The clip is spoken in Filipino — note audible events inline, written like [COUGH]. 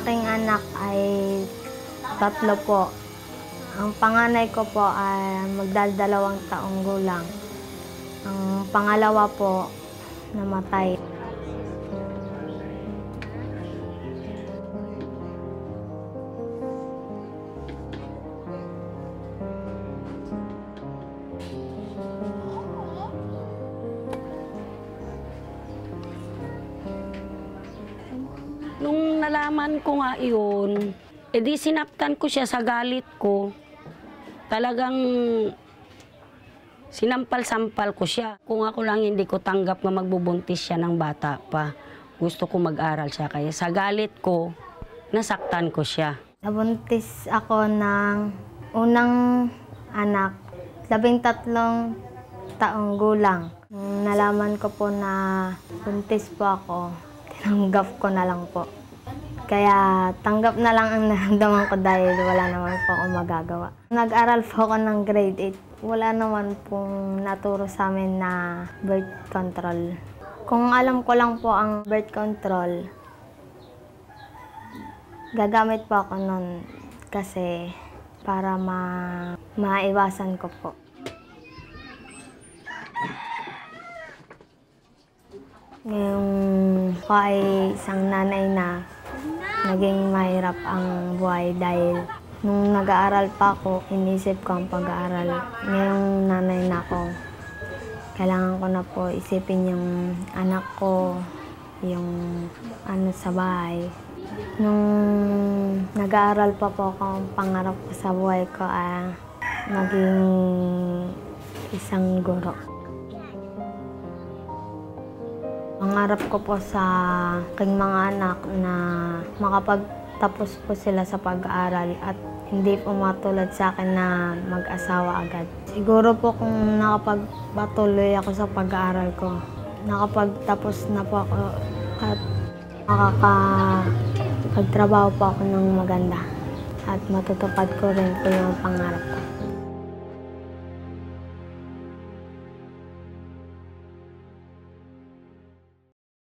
aking anak ay tatlo po. Ang panganay ko po ay magdadalawang taong gulang. Ang pangalawa po, namatay. Nalaman ko nga yun, edi sinaptan ko siya sa galit ko. Talagang sinampal-sampal ko siya. Kung ako lang hindi ko tanggap na magbubuntis siya ng bata pa, gusto ko mag-aral siya. Kaya sa galit ko, nasaktan ko siya. Nabuntis ako ng unang anak, labing tatlong taong gulang. Nalaman ko po na buntis po ako, tinanggap ko na lang po. Kaya tanggap na lang ang [LAUGHS] naramdaman ko dahil wala naman po ako magagawa. Nag-aral po ako ng grade 8. Wala naman pong naturo sa amin na birth control. Kung alam ko lang po ang birth control, gagamit po ako nun kasi para ma maiwasan ko po. Ngayong ako ay isang nanay na naging mahirap ang buhay dahil nung nag-aaral pa ako, inisip ko ang pag-aaral. Ngayong nanay na ako, kailangan ko na po isipin yung anak ko, yung ano sa bahay. Nung nag-aaral pa po ako, ang pangarap ko sa buhay ko ay maging isang guro. Pangarap ko po sa aking mga anak na makapagtapos po sila sa pag-aaral at hindi po matulad sa akin na mag-asawa agad. Siguro po kung nakapagpatuloy ako sa pag-aaral ko, nakapagtapos na po ako at makakapagtrabaho po ako ng maganda at matutupad ko rin po yung pangarap ko.